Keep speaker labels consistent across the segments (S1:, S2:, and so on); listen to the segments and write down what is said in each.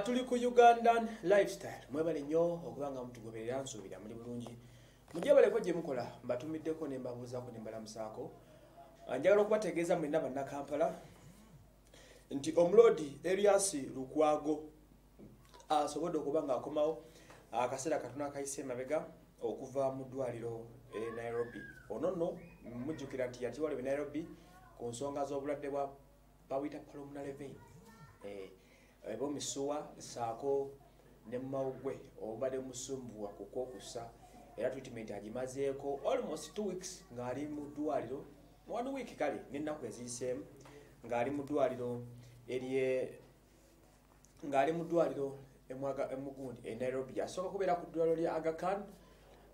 S1: tuli ku ugandan lifestyle. Mwebale nnyo okuba nga mutugoberera nsuubira muli bulungi. Mujebaleko gye mukola mbatumiddeko ne mbabuuzaako ne mbalamusaako njagala okubategeeza mwenna bannakampala nti omuloodi erias lukwago asobodde okuba nga akomawo akaseera katono akayise emabega okuva mu ddwaliro e nairobi. Ono nno mujjukira nti yatiwaliwe e nairobi ku nsonga z'obulwadde bwa bawita pulmonary vein Eh, eba omisuwa saako ne mumawugwe obadde musumbuwa ku kwokusa era treatment agimazeeko. Almost two weeks ng'ali mu ddwaliro one week kale n'ennaku eziyiseemu ng'ali mu ddwaliro erye ng'ali mu ddwaliro emugundi e nairobi. Asooka kubeera ku ddwaliro lya agakan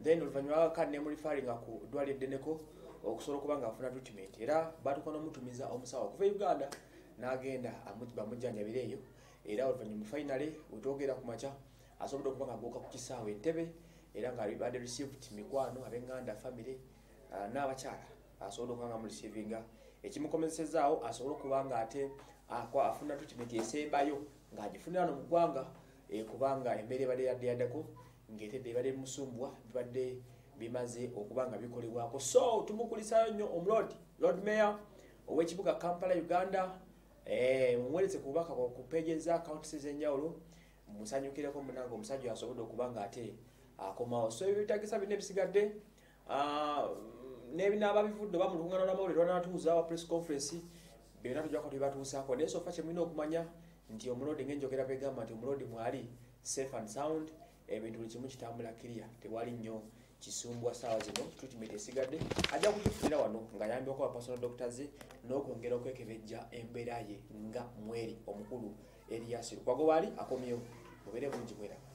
S1: then oluvannyuma lwa agakan nemulifaringa ku ddwaliro eddeneko okusobola okuba ng'afuna treatment. Era batuka n'omutumiza omusawo okuva e uganda n'agenda amu- bamujjanjabira eyo era oluvannyuma finally wetwogera ku makya. Asobodde okuba ng'aguuka ku kisaawe entebe era nga badde received mikwano ab'enganda family ah, n'abakyala. Asobodde okuba nga mureceivinga ekimukomezesezaawo asobole okuba nga ate afuna treatment esembayo ng'agifunira wano mu ggwanga eh, kubanga embeera ebadde yaddeyaddeko ng'etedde ebadde musumbuwa bibadde bimaze okuba nga bikolebwako. So tumukulisayo nnyo omulodi lord mayor ow'ekibuga kampala uganda eh, mumuwereze ku bubaka ku peegi eza accounts ez'enjawulo musanyukireko munange omusajja asobodde okuba nga ate akomawo. So ebyo bitagisa bina ebisigadde ah, nebinaaba bivudde oba mu lukuŋŋaana lw'amawulire lwanatuuza wa press conference byonna tujjako tebibatuusaako naye sofa kyemulina okumanya nti omulodi ng'enjogera begamba nti omulodi mwali safe and sound ebintu buli kimu kitambula kiriya tewali nnyo kisumbwa saawa zino treatment esigadde. Ajja kukifunira wano ng'ayambyeko ba personal doctors n'okwongera okwekebejja embeera ye nga mweri omukulu erias lukwago waali akomyewo. Mubeere bulungi mweraba